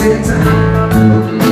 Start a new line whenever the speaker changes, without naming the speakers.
sit time.